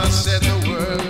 I said the word.